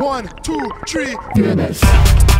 One, two, three, finish.